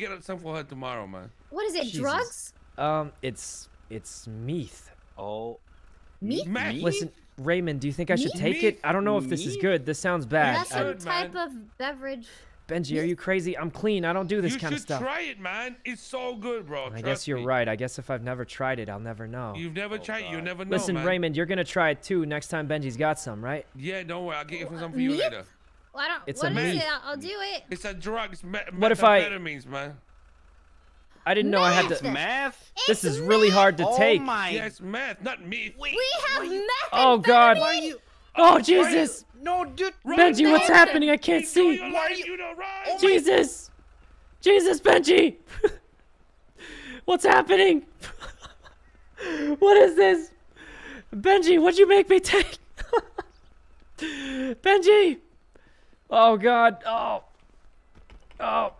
get some for her tomorrow, man. What is it? Jesus. Drugs? Um, it's it's meth. Oh, Meat? Meth? Listen, Raymond, do you think I should Meat? take it? I don't know if this is good. This sounds bad. That's I- some type man. of beverage. Benji, are you crazy? I'm clean. I don't do this you kind of stuff. You should stuff. try it, man. It's so good, bro. I guess you're me. right. I guess if I've never tried it, I'll never know. You've never Oh, tried it. You'll never know, Listen, man. Raymond, you're gonna try it too next time Benji's got some, right? Yeah, don't worry. I'll get you some for you later. Well, I don't. It's what a is meat. it? I'll, I'll do it. It's a drug. It's me- What if I- methamphetamines, man. I didn't know I had Meth. to. math? This It's is really hard to oh take. my. Yes, meth, not meat. Wait, We have why you- meth. Oh God! Why you? Oh Jesus! No, dude. Run, Benji, what's run. happening? I can't Enjoy see. Why life, you- you know, run. Oh Jesus! Jesus, Benji! What's happening? what is this? Benji, what'd you make me take? Benji! Oh God! Oh! Oh!